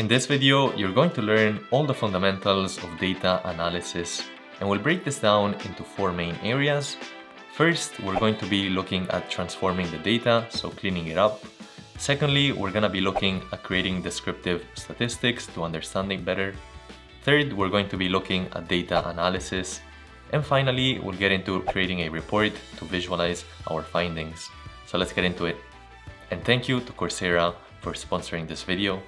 In this video, you're going to learn all the fundamentals of data analysis and we'll break this down into four main areas. First, we're going to be looking at transforming the data, so cleaning it up. Secondly, we're gonna be looking at creating descriptive statistics to understand it better. Third, we're going to be looking at data analysis. And finally, we'll get into creating a report to visualize our findings. So let's get into it. And thank you to Coursera for sponsoring this video.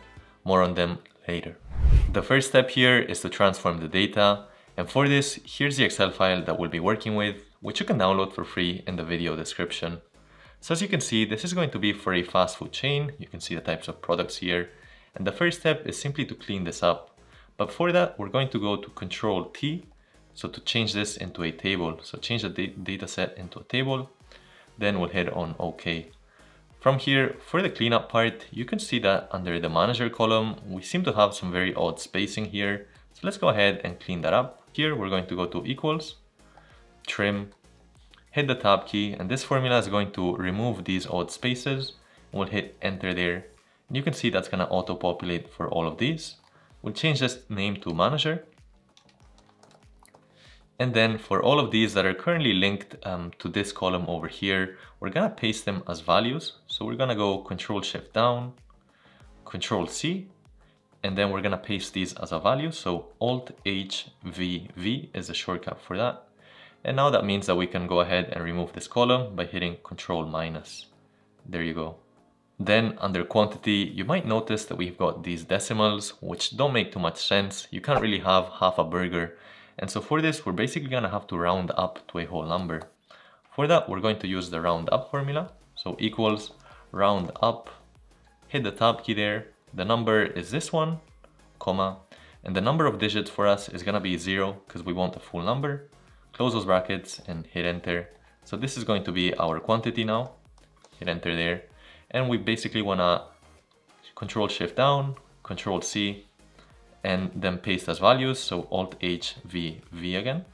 More on them later. The first step here is to transform the data. And for this, here's the Excel file that we'll be working with, which you can download for free in the video description. So as you can see, this is going to be for a fast food chain. You can see the types of products here. And the first step is simply to clean this up. But for that, we're going to go to Control T. So to change this into a table. So change the data set into a table. Then we'll hit on OK. From here, for the cleanup part, you can see that under the manager column, we seem to have some very odd spacing here. So let's go ahead and clean that up. Here, we're going to go to equals, trim, hit the tab key, and this formula is going to remove these odd spaces. We'll hit enter there. And you can see that's gonna auto-populate for all of these. We'll change this name to manager and then for all of these that are currently linked um, to this column over here, we're gonna paste them as values. So we're gonna go Control Shift down, Control C, and then we're gonna paste these as a value. So Alt H V V is a shortcut for that. And now that means that we can go ahead and remove this column by hitting Control minus. There you go. Then under quantity, you might notice that we've got these decimals, which don't make too much sense. You can't really have half a burger and so for this, we're basically gonna have to round up to a whole number. For that, we're going to use the round up formula. So equals round up, hit the tab key there. The number is this one, comma, and the number of digits for us is gonna be zero because we want a full number. Close those brackets and hit enter. So this is going to be our quantity now. Hit enter there. And we basically wanna control shift down, control C, and then paste as values. So Alt H V V again.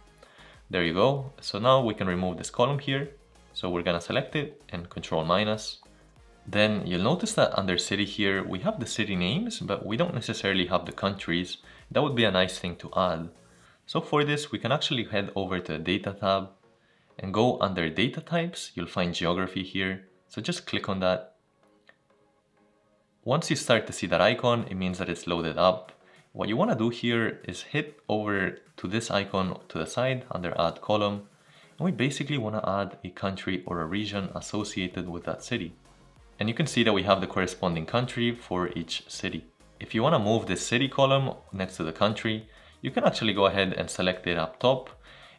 There you go. So now we can remove this column here. So we're gonna select it and control minus. Then you'll notice that under city here, we have the city names, but we don't necessarily have the countries. That would be a nice thing to add. So for this, we can actually head over to the data tab and go under data types. You'll find geography here. So just click on that. Once you start to see that icon, it means that it's loaded up. What you want to do here is hit over to this icon to the side under add column and we basically want to add a country or a region associated with that city. And you can see that we have the corresponding country for each city. If you want to move this city column next to the country, you can actually go ahead and select it up top.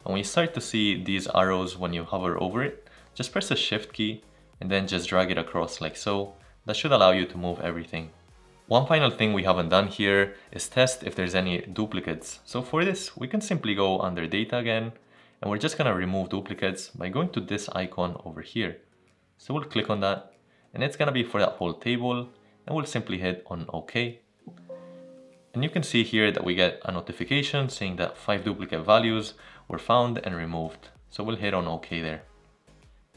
And when you start to see these arrows when you hover over it, just press the shift key and then just drag it across like so. That should allow you to move everything. One final thing we haven't done here is test if there's any duplicates. So for this, we can simply go under data again, and we're just gonna remove duplicates by going to this icon over here. So we'll click on that, and it's gonna be for that whole table, and we'll simply hit on OK. And you can see here that we get a notification saying that five duplicate values were found and removed. So we'll hit on OK there.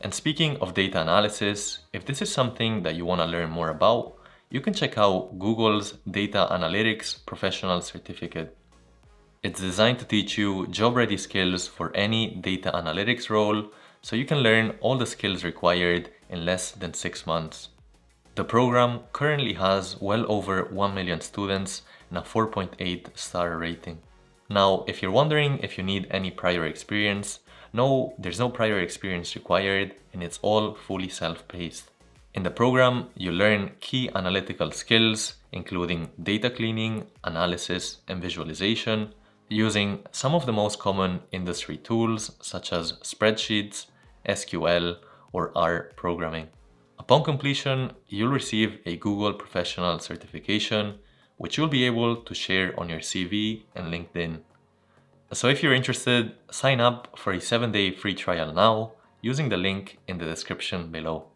And speaking of data analysis, if this is something that you wanna learn more about, you can check out Google's Data Analytics Professional Certificate. It's designed to teach you job-ready skills for any data analytics role, so you can learn all the skills required in less than six months. The program currently has well over 1 million students and a 4.8 star rating. Now, if you're wondering if you need any prior experience, no, there's no prior experience required and it's all fully self-paced. In the program, you learn key analytical skills, including data cleaning, analysis, and visualization, using some of the most common industry tools such as spreadsheets, SQL, or R programming. Upon completion, you'll receive a Google Professional Certification, which you'll be able to share on your CV and LinkedIn. So if you're interested, sign up for a 7-day free trial now using the link in the description below.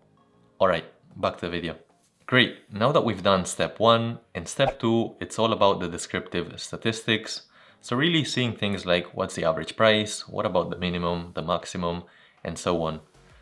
Alright, back to the video. Great, now that we've done step one, in step two, it's all about the descriptive statistics. So really seeing things like what's the average price, what about the minimum, the maximum, and so on.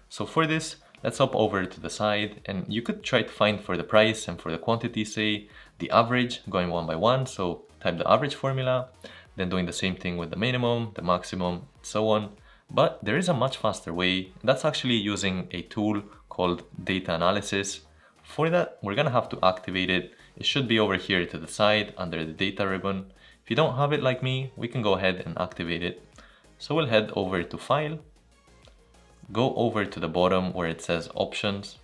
So for this, let's hop over to the side and you could try to find for the price and for the quantity say the average going one by one. So type the average formula, then doing the same thing with the minimum, the maximum, so on. But there is a much faster way. That's actually using a tool called data analysis. For that, we're gonna have to activate it. It should be over here to the side under the data ribbon. If you don't have it like me, we can go ahead and activate it. So we'll head over to file, go over to the bottom where it says options.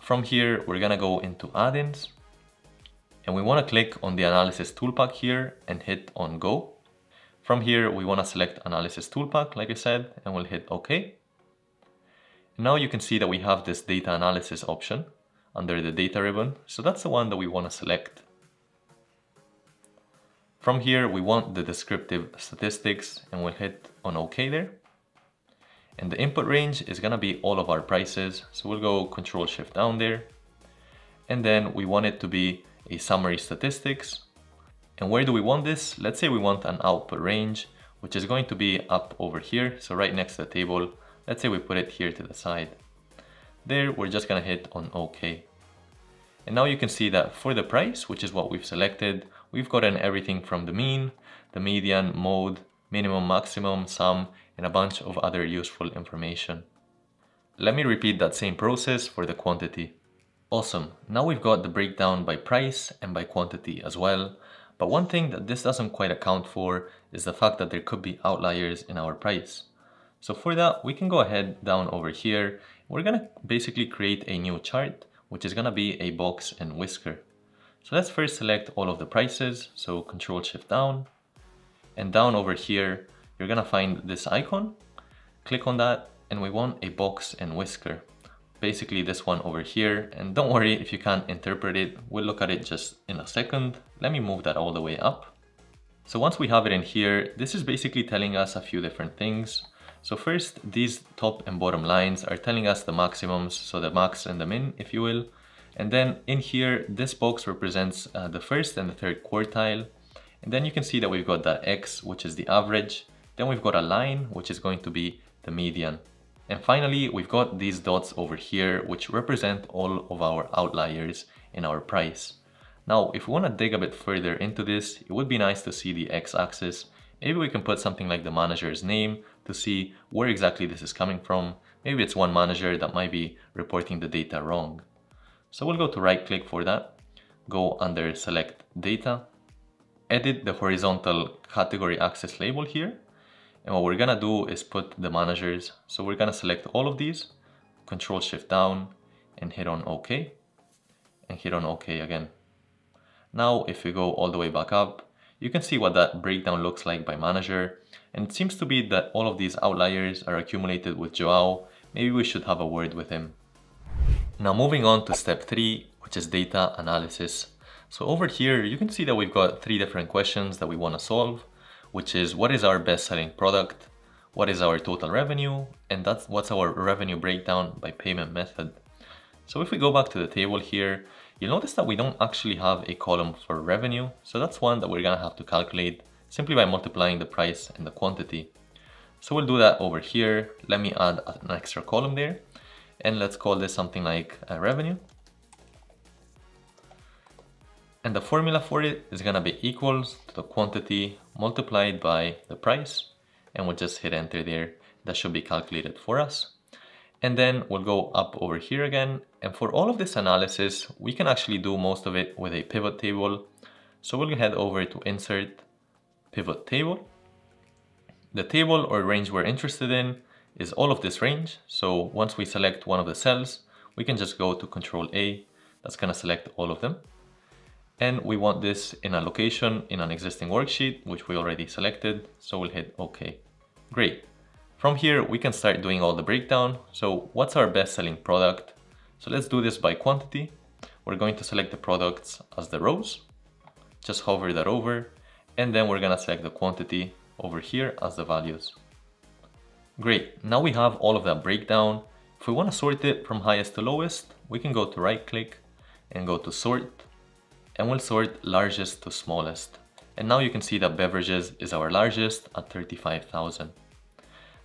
From here, we're gonna go into add-ins and we wanna click on the analysis ToolPak here and hit on go. From here, we wanna select analysis ToolPak, like I said, and we'll hit okay. Now you can see that we have this data analysis option under the data ribbon. So that's the one that we wanna select. From here, we want the descriptive statistics and we'll hit on OK there. And the input range is gonna be all of our prices. So we'll go Control Shift down there. And then we want it to be a summary statistics. And where do we want this? Let's say we want an output range, which is going to be up over here. So right next to the table, let's say we put it here to the side. There, we're just gonna hit on OK. And now you can see that for the price, which is what we've selected, we've gotten everything from the mean, the median, mode, minimum, maximum, sum, and a bunch of other useful information. Let me repeat that same process for the quantity. Awesome, now we've got the breakdown by price and by quantity as well, but one thing that this doesn't quite account for is the fact that there could be outliers in our price. So for that, we can go ahead down over here. We're gonna basically create a new chart, which is gonna be a box and whisker. So let's first select all of the prices. So control shift down and down over here, you're gonna find this icon. Click on that and we want a box and whisker. Basically this one over here. And don't worry if you can't interpret it, we'll look at it just in a second. Let me move that all the way up. So once we have it in here, this is basically telling us a few different things. So first, these top and bottom lines are telling us the maximums, so the max and the min, if you will. And then in here, this box represents uh, the first and the third quartile. And then you can see that we've got that X, which is the average. Then we've got a line, which is going to be the median. And finally, we've got these dots over here, which represent all of our outliers in our price. Now, if we want to dig a bit further into this, it would be nice to see the x-axis. Maybe we can put something like the manager's name to see where exactly this is coming from. Maybe it's one manager that might be reporting the data wrong. So we'll go to right click for that, go under select data, edit the horizontal category axis label here. And what we're gonna do is put the managers. So we're gonna select all of these, control shift down and hit on OK and hit on OK again. Now, if we go all the way back up, you can see what that breakdown looks like by manager. And it seems to be that all of these outliers are accumulated with Joao. Maybe we should have a word with him. Now moving on to step three, which is data analysis. So over here, you can see that we've got three different questions that we want to solve, which is what is our best selling product? What is our total revenue? And that's what's our revenue breakdown by payment method. So if we go back to the table here, you'll notice that we don't actually have a column for revenue. So that's one that we're gonna have to calculate simply by multiplying the price and the quantity. So we'll do that over here. Let me add an extra column there and let's call this something like uh, revenue. And the formula for it is gonna be equals to the quantity multiplied by the price. And we'll just hit enter there. That should be calculated for us. And then we'll go up over here again. And for all of this analysis, we can actually do most of it with a pivot table. So we'll head over to insert pivot table. The table or range we're interested in is all of this range. So once we select one of the cells, we can just go to Control A. That's gonna select all of them. And we want this in a location in an existing worksheet, which we already selected. So we'll hit OK. Great. From here, we can start doing all the breakdown. So what's our best selling product? So let's do this by quantity. We're going to select the products as the rows. Just hover that over. And then we're gonna select the quantity over here as the values. Great, now we have all of that breakdown. If we want to sort it from highest to lowest, we can go to right click and go to sort and we'll sort largest to smallest. And now you can see that beverages is our largest at 35,000.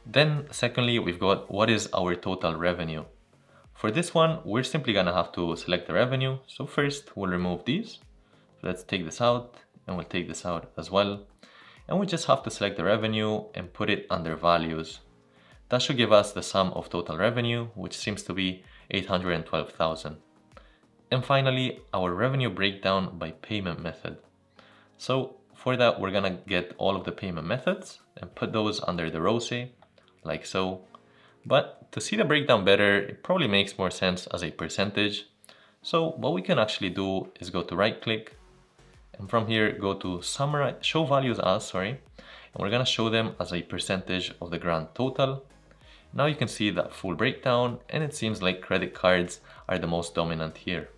Then secondly, we've got what is our total revenue. For this one, we're simply gonna have to select the revenue. So first we'll remove these. let's take this out and we'll take this out as well. And we just have to select the revenue and put it under values. That should give us the sum of total revenue, which seems to be 812,000. And finally, our revenue breakdown by payment method. So for that, we're gonna get all of the payment methods and put those under the row like so. But to see the breakdown better, it probably makes more sense as a percentage. So what we can actually do is go to right click and from here go to summarize, show values as, sorry, and we're gonna show them as a percentage of the grand total. Now you can see that full breakdown and it seems like credit cards are the most dominant here.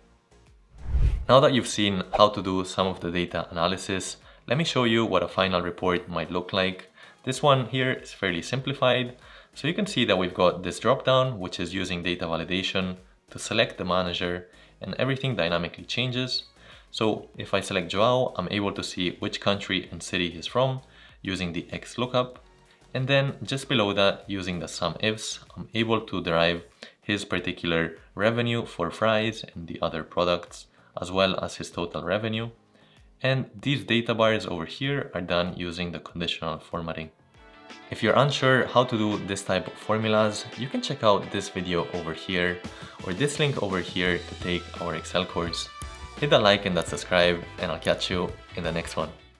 Now that you've seen how to do some of the data analysis, let me show you what a final report might look like. This one here is fairly simplified. So you can see that we've got this dropdown, which is using data validation to select the manager and everything dynamically changes. So if I select Joao, I'm able to see which country and city he's from using the XLOOKUP. And then just below that, using the SUMIFS, I'm able to derive his particular revenue for fries and the other products as well as his total revenue. And these data bars over here are done using the conditional formatting. If you're unsure how to do this type of formulas, you can check out this video over here or this link over here to take our Excel course. Hit that like and that subscribe and I'll catch you in the next one.